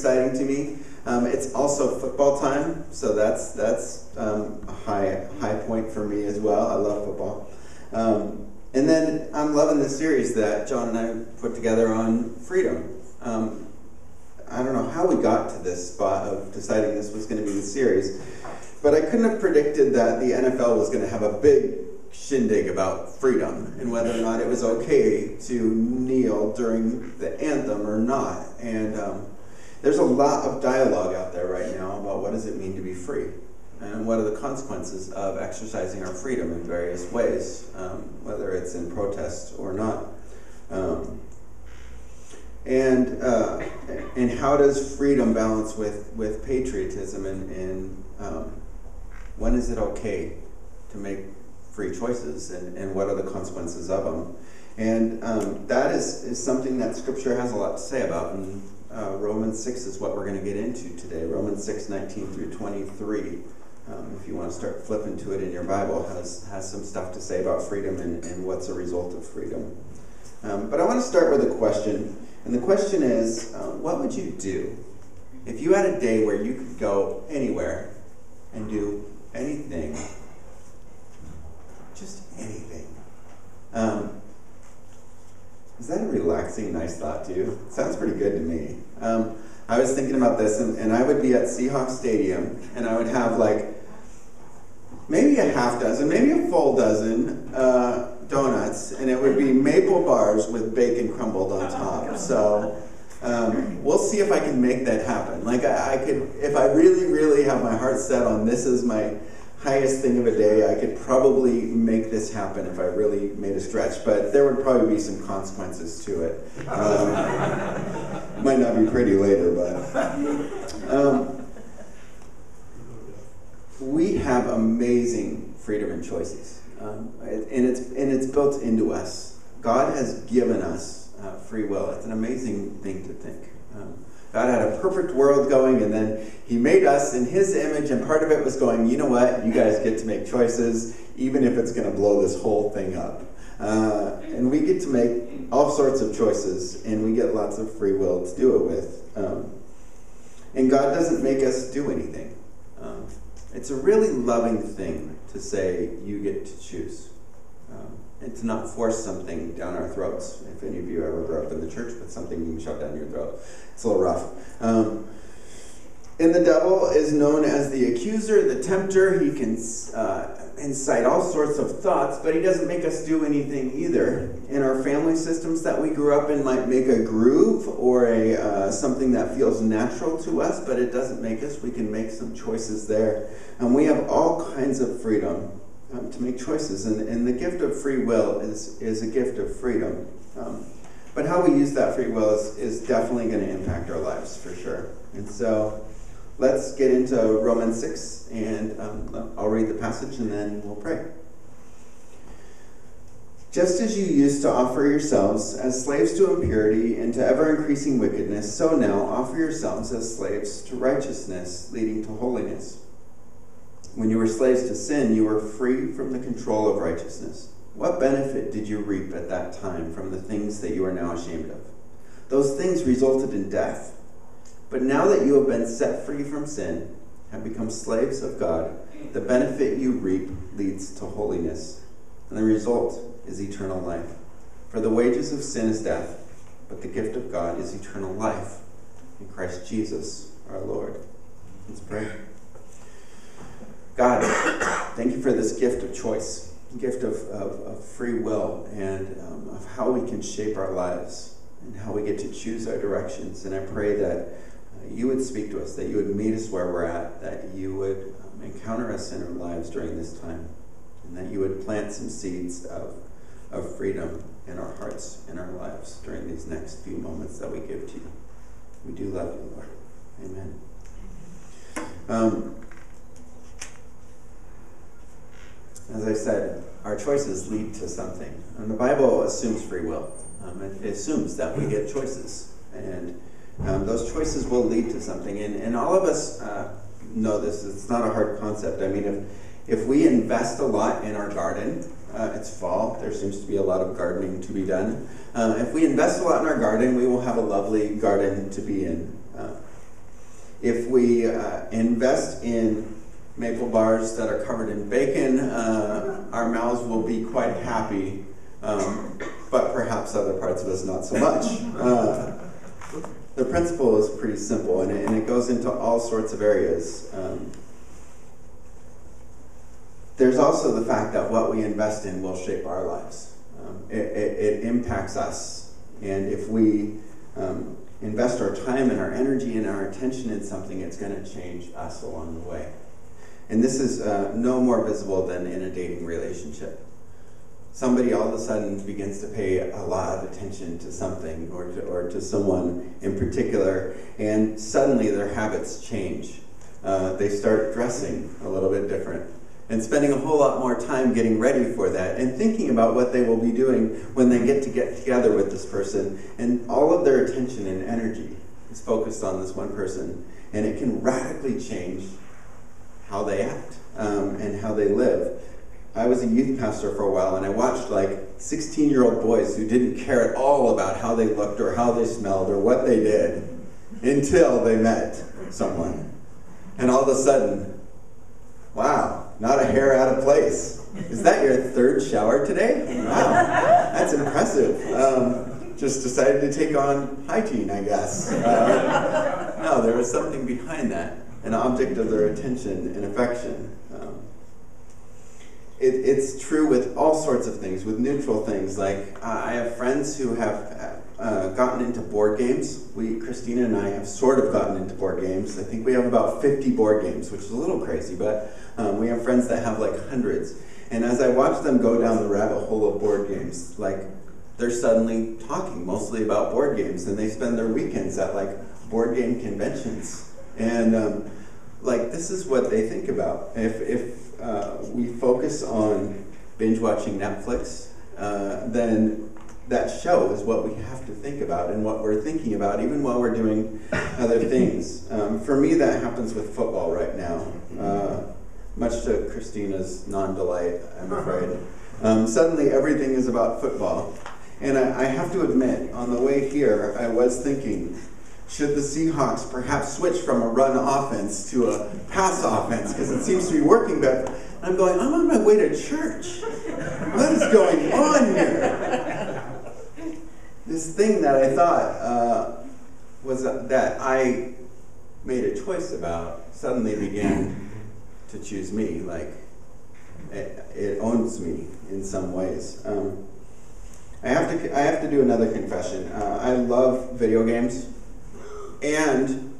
exciting to me. Um, it's also football time, so that's that's um, a high high point for me as well. I love football. Um, and then I'm loving the series that John and I put together on freedom. Um, I don't know how we got to this spot of deciding this was going to be the series, but I couldn't have predicted that the NFL was going to have a big shindig about freedom and whether or not it was okay to kneel during the anthem or not. And um, there's a lot of dialogue out there right now about what does it mean to be free and what are the consequences of exercising our freedom in various ways, um, whether it's in protest or not. Um, and uh, and how does freedom balance with, with patriotism and, and um, when is it okay to make free choices and, and what are the consequences of them and um, that is, is something that scripture has a lot to say about and uh, romans 6 is what we're going to get into today romans 6 19 through 23 um, if you want to start flipping to it in your bible has, has some stuff to say about freedom and, and what's a result of freedom um, but i want to start with a question and the question is, uh, what would you do if you had a day where you could go anywhere and do anything? Just anything. Um, is that a relaxing, nice thought to you? Sounds pretty good to me. Um, I was thinking about this, and, and I would be at Seahawks Stadium, and I would have like maybe a half dozen, maybe a full dozen uh, donuts, and it would be maple bars with bacon crumbled on top. So um, we'll see if I can make that happen. Like I, I, could, if I really, really have my heart set on this is my highest thing of a day, I could probably make this happen if I really made a stretch. But there would probably be some consequences to it. Um, might not be pretty later, but. Um, we have amazing freedom and choices. Um, and, it's, and it's built into us. God has given us uh, free will. It's an amazing thing to think. God had a perfect world going, and then He made us in His image, and part of it was going, you know what, you guys get to make choices, even if it's going to blow this whole thing up. Uh, and we get to make all sorts of choices, and we get lots of free will to do it with. Um, and God doesn't make us do anything. Um, it's a really loving thing to say you get to choose um, and to not force something down our throats. If any of you ever grew up in the church with something being shoved down your throat, it's a little rough. Um, and the devil is known as the accuser, the tempter. He can uh, incite all sorts of thoughts, but he doesn't make us do anything either. In our family systems that we grew up in might make a groove or a uh, something that feels natural to us, but it doesn't make us. We can make some choices there. And we have all kinds of freedom um, to make choices. And, and the gift of free will is, is a gift of freedom. Um, but how we use that free will is, is definitely going to impact our lives for sure. And so let's get into Romans 6, and um, I'll read the passage and then we'll pray. Just as you used to offer yourselves as slaves to impurity and to ever increasing wickedness, so now offer yourselves as slaves to righteousness, leading to holiness. When you were slaves to sin, you were free from the control of righteousness. What benefit did you reap at that time from the things that you are now ashamed of? Those things resulted in death. But now that you have been set free from sin, have become slaves of God, the benefit you reap leads to holiness, and the result is eternal life. For the wages of sin is death, but the gift of God is eternal life in Christ Jesus our Lord. Let's pray. God, thank you for this gift of choice, gift of, of, of free will, and um, of how we can shape our lives and how we get to choose our directions. And I pray that you would speak to us, that you would meet us where we're at, that you would um, encounter us in our lives during this time, and that you would plant some seeds of, of freedom in our hearts, in our lives during these next few moments that we give to you. We do love you, Lord. Amen. Um, as I said, our choices lead to something. And the Bible assumes free will. Um, it, assumes that we get choices. And um, those choices will lead to something. And, and all of us uh, know this. It's not a hard concept. I mean, if, if we invest a lot in our garden, uh, it's fall, there seems to be a lot of gardening to be done. Uh, if we invest a lot in our garden, we will have a lovely garden to be in. Uh, if we uh, invest in maple bars that are covered in bacon, uh, our mouths will be quite happy, um, but perhaps other parts of us not so much. Uh, the principle is pretty simple, and it, and it, goes into all sorts of areas. Um, there's also the fact that what we invest in will shape our lives. Um, it, it, it, impacts us. And if we um, invest our time and our energy and our attention in something, it's going to change us along the way. And this is uh, no more visible than in a dating relationship. Somebody all of a sudden begins to pay a lot of attention to something or to, or to someone in particular, and suddenly their habits change. Uh, they start dressing a little bit different and spending a whole lot more time getting ready for that and thinking about what they will be doing when they get to get together with this person. And all of their attention and energy is focused on this one person. And it can radically change how they act um, and how they live. I was a youth pastor for a while and I watched like 16 year old boys who didn't care at all about how they looked or how they smelled or what they did until they met someone. And all of a sudden, wow, not a hair out of place. Is that your third shower today? Wow, that's impressive. Um, just decided to take on hygiene, I guess. Uh, no, there was something behind that, an object of their attention and affection. Um, it, it's true with all sorts of things, with neutral things. Like, uh, I have friends who have uh, gotten into board games. We, Christina and I, have sort of gotten into board games. I think we have about 50 board games, which is a little crazy, but um, we have friends that have like hundreds. And as I watch them go down the rabbit hole of board games, like they're suddenly talking mostly about board games, and they spend their weekends at like board game conventions. And um, like this is what they think about. If if uh, we focus on binge watching Netflix, uh, then that show is what we have to think about and what we're thinking about, even while we're doing other things. Um, for me, that happens with football right now. Uh, much to Christina's non delight, I'm uh-huh. afraid. Um, suddenly, everything is about football. And I, I, have to admit, on the way here, I was thinking, should the Seahawks perhaps switch from a run offense to a pass offense? Because it seems to be working better. I'm going, I'm on my way to church. What is going on here? This thing that I thought uh, was that I made a choice about suddenly began to choose me. Like, it, it owns me in some ways. Um, I have to I have to do another confession. Uh, I love video games, and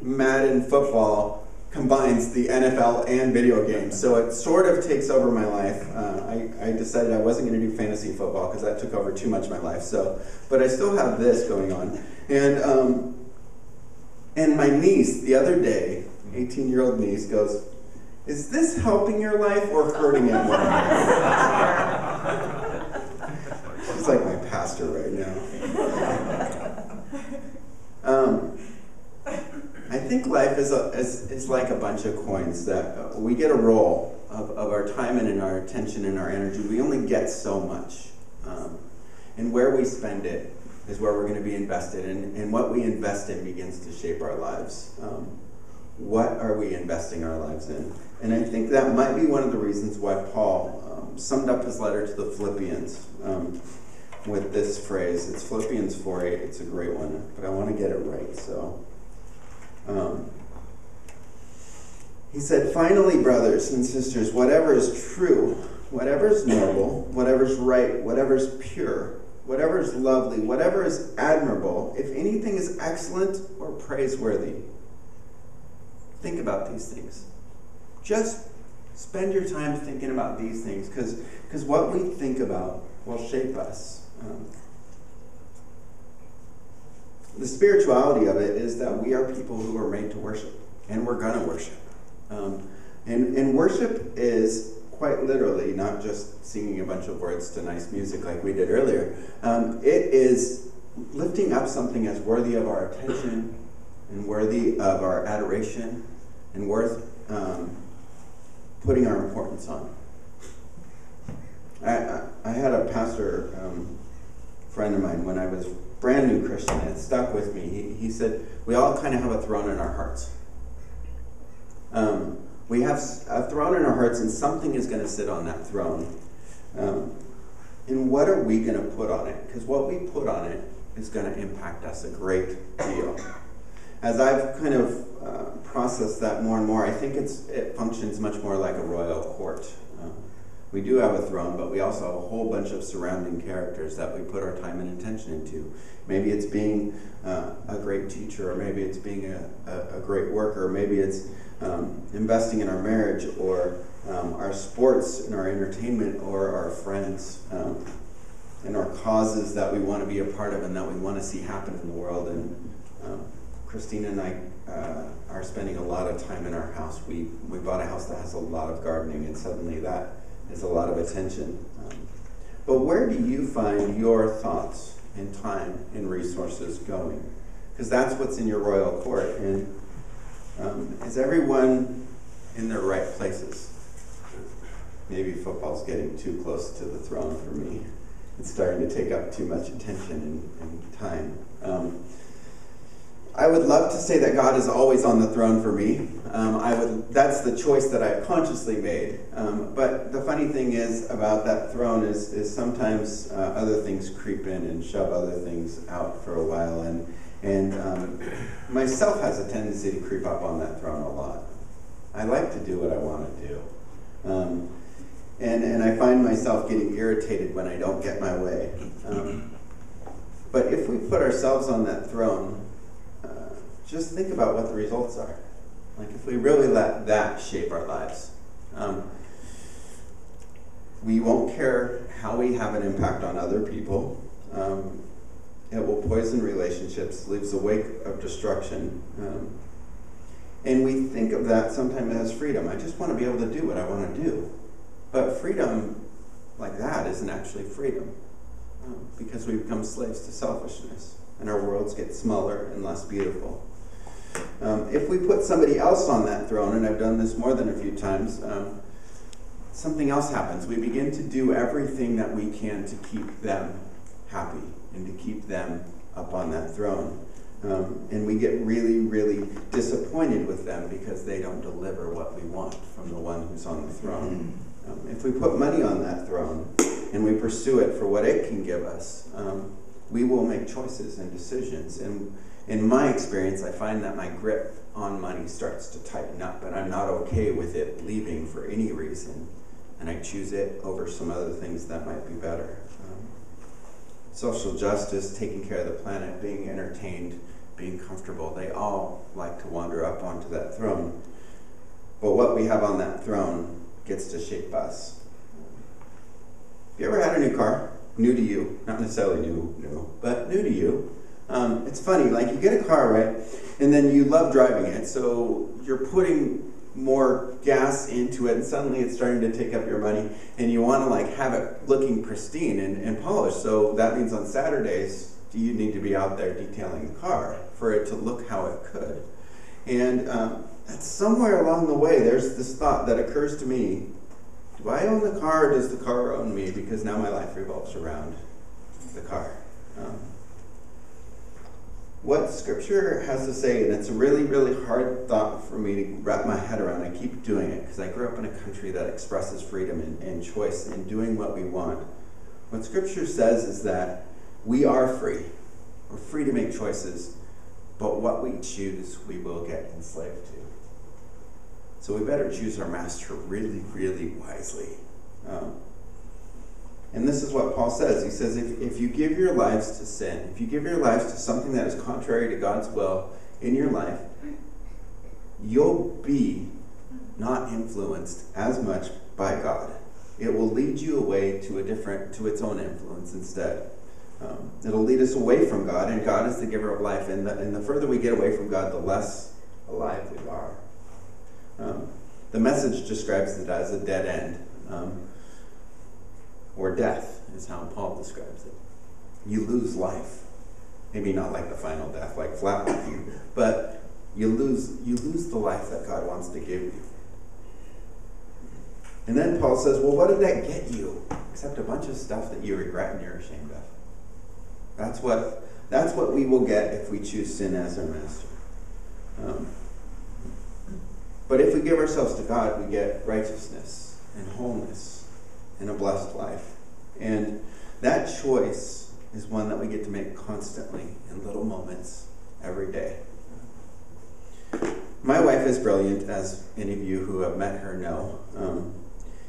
Madden football combines the NFL and video games, so it sort of takes over my life. Uh, I, I decided I wasn't going to do fantasy football because that took over too much of my life. So, but I still have this going on, and um, and my niece the other day, 18 year old niece, goes, is this helping your life or hurting it more? She's like my pastor right now. Um, think life is, a, is, is like a bunch of coins that we get a roll of, of our time and in our attention and our energy. We only get so much. Um, and where we spend it is where we're going to be invested. And, and what we invest in begins to shape our lives. Um, what are we investing our lives in? And I think that might be one of the reasons why Paul um, summed up his letter to the Philippians um, with this phrase. It's Philippians 4 8. It's a great one, but I want to get it right. So um, he said, Finally, brothers and sisters, whatever is true, whatever is noble, whatever is right, whatever is pure, whatever is lovely, whatever is admirable, if anything is excellent or praiseworthy, think about these things. Just spend your time thinking about these things because what we think about will shape us. Um, the spirituality of it is that we are people who are made to worship, and we're going to worship. Um, and, and worship is quite literally not just singing a bunch of words to nice music like we did earlier. Um, it is lifting up something as worthy of our attention and worthy of our adoration and worth um, putting our importance on. I, I, I had a pastor um, friend of mine when I was brand new Christian, and it stuck with me. He, he said, We all kind of have a throne in our hearts. Um, we have a throne in our hearts, and something is going to sit on that throne. Um, and what are we going to put on it? Because what we put on it is going to impact us a great deal. As I've kind of uh, processed that more and more, I think it's, it functions much more like a royal court. We do have a throne, but we also have a whole bunch of surrounding characters that we put our time and attention into. Maybe it's being uh, a great teacher, or maybe it's being a, a, a great worker, or maybe it's um, investing in our marriage, or um, our sports and our entertainment, or our friends, um, and our causes that we want to be a part of and that we want to see happen in the world. And um, Christina and I uh, are spending a lot of time in our house. We, we bought a house that has a lot of gardening, and suddenly that is a lot of attention. Um, but where do you find your thoughts and time and resources going? Because that's what's in your royal court. And um, is everyone in their right places? Maybe football's getting too close to the throne for me. It's starting to take up too much attention and, and time. Um, I would love to say that God is always on the throne for me. Um, I would. That's the choice that I've consciously made. Um, but the funny thing is about that throne is, is sometimes uh, other things creep in and shove other things out for a while, and and um, myself has a tendency to creep up on that throne a lot. I like to do what I want to do, um, and and I find myself getting irritated when I don't get my way. Um, but if we put ourselves on that throne just think about what the results are. Like if we really let that shape our lives, um, we won't care how we have an impact on other people. Um, it will poison relationships, leaves a wake of destruction. Um, and we think of that sometimes as freedom. I just want to be able to do what I want to do. But freedom like that isn't actually freedom um, because we become slaves to selfishness and our worlds get smaller and less beautiful. Um, if we put somebody else on that throne, and I've done this more than a few times, um, something else happens. We begin to do everything that we can to keep them happy and to keep them up on that throne. Um, and we get really, really disappointed with them because they don't deliver what we want from the one who's on the throne. Um, if we put money on that throne and we pursue it for what it can give us, um, we will make choices and decisions. And in my experience, I find that my grip on money starts to tighten up, and I'm not okay with it leaving for any reason, and I choose it over some other things that might be better. Um, social justice, taking care of the planet, being entertained, being comfortable, they all like to wander up onto that throne. But what we have on that throne gets to shape us. Have you ever had a new car? New to you, not necessarily new, new, but new to you. Um, it's funny, like you get a car, right? And then you love driving it, so you're putting more gas into it, and suddenly it's starting to take up your money, and you want to like have it looking pristine and, and polished. So that means on Saturdays, you need to be out there detailing the car for it to look how it could. And um, somewhere along the way, there's this thought that occurs to me do I own the car or does the car own me? Because now my life revolves around the car. Um, what Scripture has to say, and it's a really, really hard thought for me to wrap my head around. I keep doing it because I grew up in a country that expresses freedom and, and choice in doing what we want. What Scripture says is that we are free. We're free to make choices, but what we choose, we will get enslaved to. So we better choose our master really, really wisely. Um, and this is what Paul says. He says, if, if you give your lives to sin, if you give your lives to something that is contrary to God's will in your life, you'll be not influenced as much by God. It will lead you away to a different, to its own influence instead. Um, it'll lead us away from God, and God is the giver of life. And the, and the further we get away from God, the less alive we are. Um, the message describes it as a dead end. Um, or death, is how Paul describes it. You lose life. Maybe not like the final death, like flat with you, but you lose you lose the life that God wants to give you. And then Paul says, Well, what did that get you? Except a bunch of stuff that you regret and you're ashamed of. That's what, that's what we will get if we choose sin as our master. Um, but if we give ourselves to God, we get righteousness and wholeness and a blessed life. And that choice is one that we get to make constantly in little moments every day. My wife is brilliant, as any of you who have met her know. Um,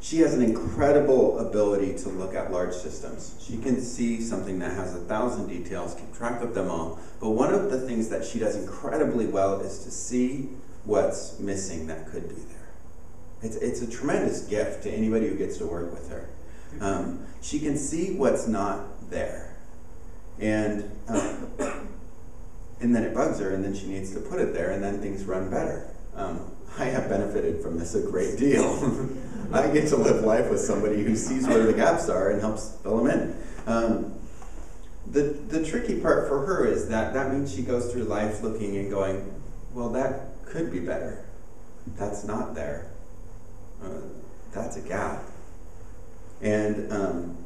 she has an incredible ability to look at large systems. She can see something that has a thousand details, keep track of them all. But one of the things that she does incredibly well is to see what's missing that could be there. It's, it's a tremendous gift to anybody who gets to work with her. Um, she can see what's not there. And, um, and then it bugs her, and then she needs to put it there, and then things run better. Um, I have benefited from this a great deal. I get to live life with somebody who sees where the gaps are and helps fill them in. Um, the, the tricky part for her is that that means she goes through life looking and going, well, that could be better. That's not there. Uh, that's a gap. And, um,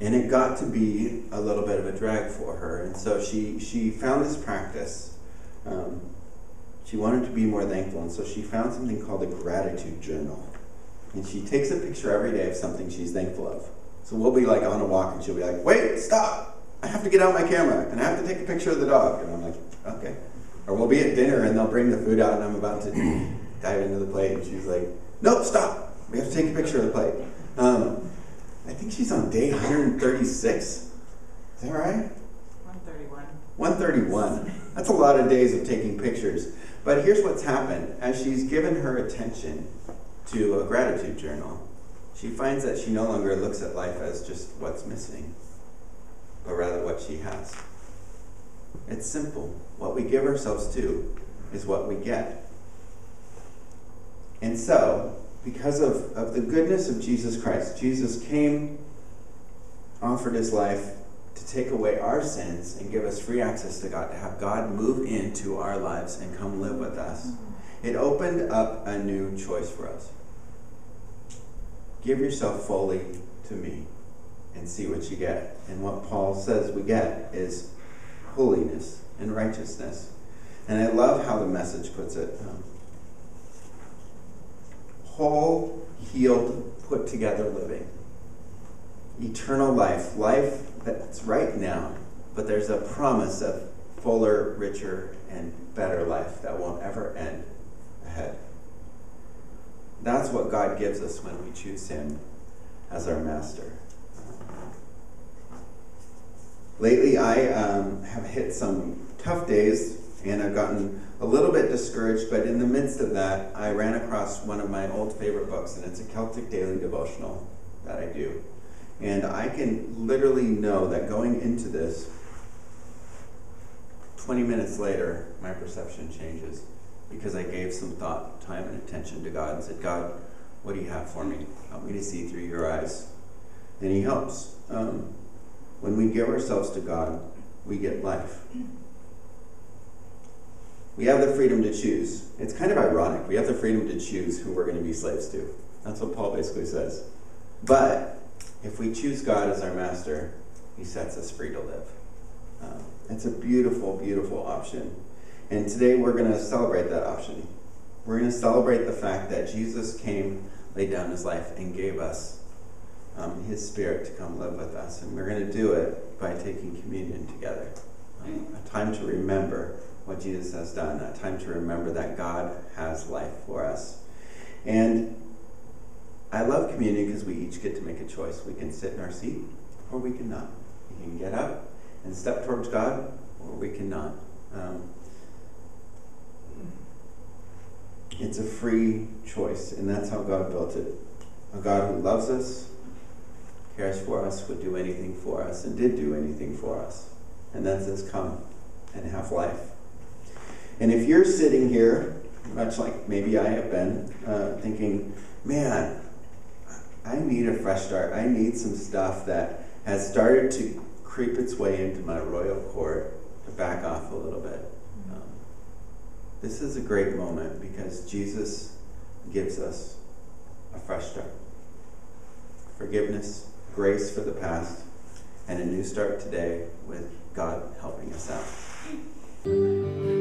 and it got to be a little bit of a drag for her. And so she, she found this practice. Um, she wanted to be more thankful, and so she found something called a gratitude journal. And she takes a picture every day of something she's thankful of. So we'll be like on a walk, and she'll be like, wait, stop! I have to get out my camera, and I have to take a picture of the dog. And I'm like, okay. Or we'll be at dinner, and they'll bring the food out, and I'm about to dive into the plate, and she's like, nope, stop! We have to take a picture of the plate. Um, I think she's on day 136. Is that right? 131. 131. That's a lot of days of taking pictures. But here's what's happened. As she's given her attention to a gratitude journal, she finds that she no longer looks at life as just what's missing, but rather what she has. It's simple. What we give ourselves to is what we get. And so, because of, of the goodness of Jesus Christ, Jesus came, offered his life, to take away our sins and give us free access to God, to have God move into our lives and come live with us. It opened up a new choice for us. Give yourself fully to me and see what you get. And what Paul says we get is holiness and righteousness. And I love how the message puts it um, whole, healed, put together living. Eternal life, life that's right now, but there's a promise of fuller, richer, and better life that won't ever end ahead. That's what God gives us when we choose Him as our master. Lately, I um, have hit some tough days and I've gotten a little bit discouraged, but in the midst of that, I ran across one of my old favorite books, and it's a Celtic daily devotional that I do. And I can literally know that going into this, 20 minutes later, my perception changes because I gave some thought, time, and attention to God and said, God, what do you have for me? Help me to see through your eyes. And He helps. Um, when we give ourselves to God, we get life. We have the freedom to choose. It's kind of ironic. We have the freedom to choose who we're going to be slaves to. That's what Paul basically says. But if we choose God as our master, he sets us free to live. Um, it's a beautiful, beautiful option. And today we're going to celebrate that option. We're going to celebrate the fact that Jesus came, laid down his life, and gave us um, his spirit to come live with us. And we're going to do it by taking communion together. A time to remember what Jesus has done, a time to remember that God has life for us. And I love communion because we each get to make a choice. We can sit in our seat or we can not. We can get up and step towards God or we cannot. Um, it's a free choice, and that's how God built it. A God who loves us, cares for us, would do anything for us, and did do anything for us. And then says, Come and have life. And if you're sitting here, much like maybe I have been, uh, thinking, man, I need a fresh start. I need some stuff that has started to creep its way into my royal court to back off a little bit. Um, this is a great moment because Jesus gives us a fresh start. Forgiveness, grace for the past, and a new start today with God helping us out.